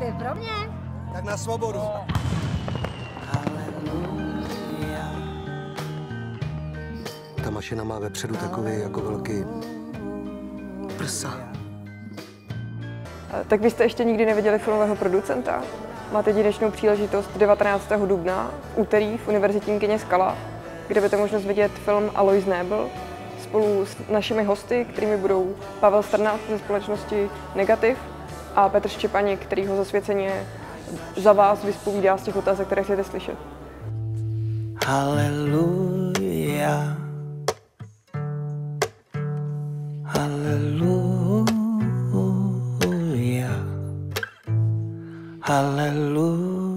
je pro mě. Tak na svobodu. Ta mašina má vepředu takový jako velký prsa. Tak vy jste ještě nikdy neviděli filmového producenta? Máte jedinečnou příležitost 19. dubna v úterý v univerzitním kině Skala, kde budete možnost vidět film Alois Nebel spolu s našimi hosty, kterými budou Pavel Strnat ze společnosti Negativ a Petr Štěpaně, který ho zasvěceně za vás vyspovídá z těch otázek, které chcete slyšet. Haleluja. Haleluja. Haleluja.